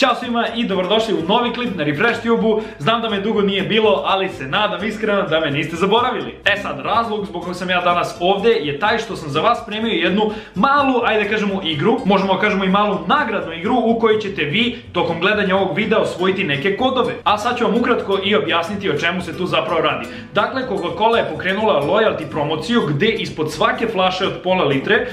Ćao svima i dobrodošli u novi klip na Refresh Tube-u. Znam da me dugo nije bilo, ali se nadam iskreno da me niste zaboravili. E sad, razlog zbog kojeg sam ja danas ovde je taj što sam za vas spremio jednu malu, ajde kažemo igru, možemo da kažemo i malu nagradnu igru u kojoj ćete vi tokom gledanja ovog videa osvojiti neke kodove. A sad ću vam ukratko i objasniti o čemu se tu zapravo radi. Dakle, Coca-Cola je pokrenula loyalty promociju gde ispod svake flaše od pola litre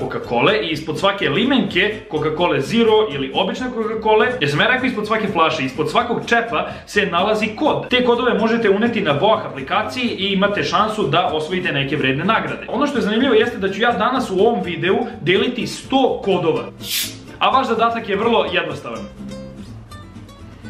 Coca-Cola i ispod svake limenke Coca-Cola Zero ili obične Coca-Cola Coca-Cole, jer sam ja rekao ispod svake flaše, ispod svakog čepa se nalazi kod. Te kodove možete uneti na Voah aplikaciji i imate šansu da osvojite neke vredne nagrade. Ono što je zanimljivo jeste da ću ja danas u ovom videu deliti 100 kodova. A vaš zadatak je vrlo jednostavan.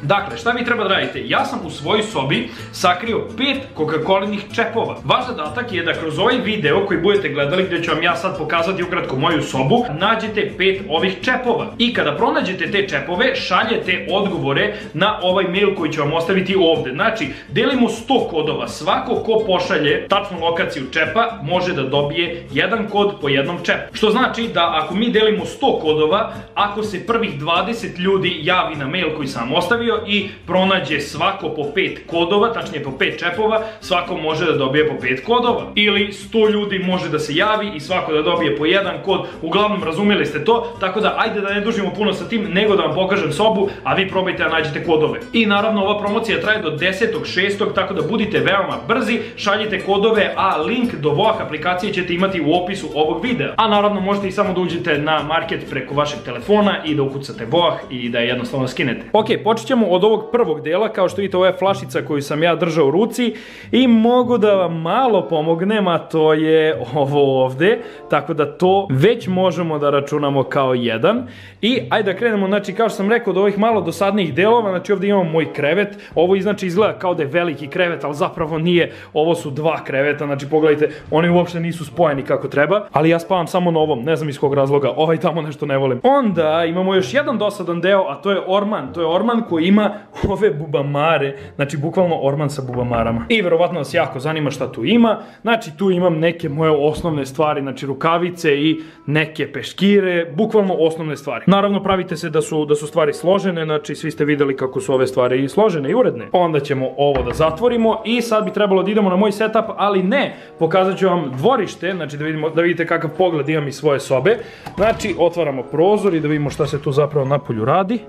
Dakle, šta vi treba da radite? Ja sam u svojoj sobi sakrio pet Coca-Colinih čepova. Vaš zadatak je da kroz ovaj video koji budete gledali, gdje ću vam ja sad pokazati ukratko moju sobu, nađete pet ovih čepova. I kada pronađete te čepove, šaljete odgovore na ovaj mail koji ću vam ostaviti ovde. Znači, delimo 100 kodova. Svako ko pošalje tačnu lokaciju čepa, može da dobije jedan kod po jednom čepu. Što znači da ako mi delimo 100 kodova, ako se prvih 20 ljudi javi na mail koji sam ostavio, i pronađe svako po pet kodova, tačnije po pet čepova, svako može da dobije po pet kodova. Ili 100 ljudi može da se javi i svako da dobije po jedan kod. Uglavnom razumeli ste to, tako da ajde da ne dužimo puno sa tim, nego da vam pokažem sobu, a vi probajte da nađete kodove. I naravno ova promocija traje do 10.6. tako da budite veoma brzi, šaljite kodove, a link do Voah aplikacije ćete imati u opisu ovog videa. A naravno možete i samo da uđete na market preko vašeg telefona i da ukucate Voah i da jednostavno skinete. Ok, počet ćemo od ovog prvog dela, kao što vidite ovo je flašica koju sam ja držao u ruci i mogu da vam malo pomognem, a to je ovo ovde, tako da to već možemo da računamo kao jedan. I ajde da krenemo, znači kao što sam rekao, od ovih malo dosadnijih delova, znači ovde imamo moj krevet, ovo znači izgleda kao da je veliki krevet, ali zapravo nije, ovo su dva kreveta, znači pogledajte, oni uopšte nisu spojeni kako treba, ali ja spavam samo na ovom, ne znam iz kog razloga, ovaj tamo nešto ne volim. Onda imamo još jedan dosadan deo, a to je orman, to je orman koji ima ove bubamare, znači bukvalno orman sa bubamarama. I verovatno vas jako zanima šta tu ima, znači tu imam neke moje osnovne stvari, znači rukavice i neke peškire, bukvalno osnovne stvari. Naravno pravite se da su, da su stvari složene, znači svi ste videli kako su ove stvari i složene i uredne. Onda ćemo ovo da zatvorimo i sad bi trebalo da idemo na moj setup, ali ne, pokazat ću vam dvorište, znači da, vidimo, da vidite kakav pogled imam iz svoje sobe. Znači otvaramo prozor i da vidimo šta se tu zapravo napolju radi.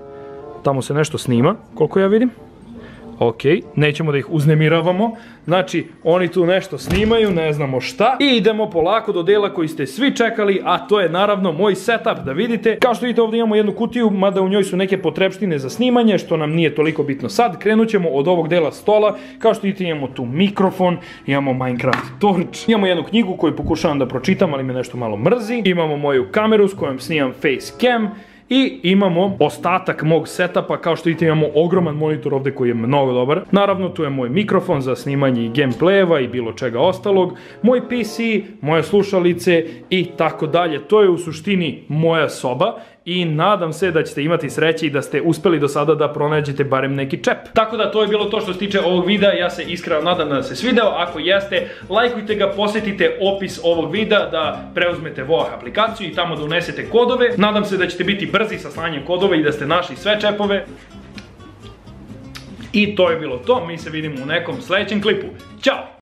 Tamo se nešto snima, koliko ja vidim. Ok, nećemo da ih uznemiravamo. Znači, oni tu nešto snimaju, ne znamo šta. I idemo polako do dela koji ste svi čekali, a to je naravno moj setup, da vidite. Kao što vidite ovdje imamo jednu kutiju, mada u njoj su neke potrebštine za snimanje, što nam nije toliko bitno sad. Krenut ćemo od ovog dela stola. Kao što vidite imamo tu mikrofon, imamo Minecraft torch, imamo jednu knjigu koju pokušavam da pročitam, ali me nešto malo mrzi. Imamo moju kameru s kojom snimam facecam. I imamo ostatak mog setapa, kao što vidite imamo ogroman monitor ovde koji je mnogo dobar. Naravno tu je moj mikrofon za snimanje i gameplayeva i bilo čega ostalog, moj PC, moje slušalice i tako dalje. To je u suštini moja soba i nadam se da ćete imati sreće i da ste uspeli do sada da pronađete barem neki čep. Tako da to je bilo to što se tiče ovog videa, ja se iskreno nadam da se svideo, ako jeste, lajkujte ga, posjetite opis ovog videa da preuzmete Voah aplikaciju i tamo da unesete kodove. Nadam se da ćete biti brzi sa slanjem kodova i da ste našli sve čepove. I to je bilo to, mi se vidimo u nekom sledećem klipu. Ćao!